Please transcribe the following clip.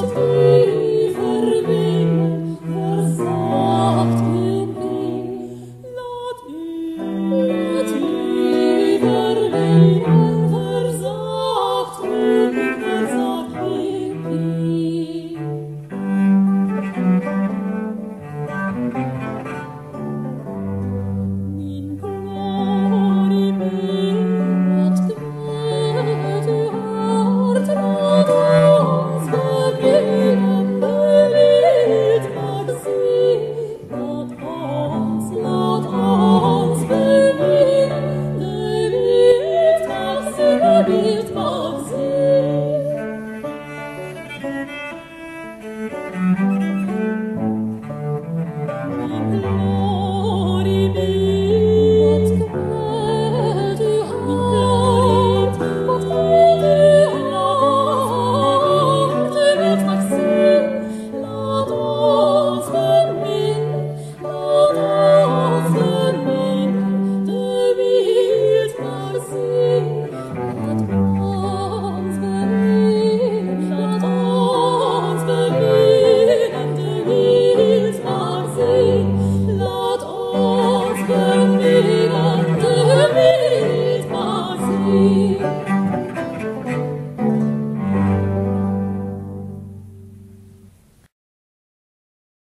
to me.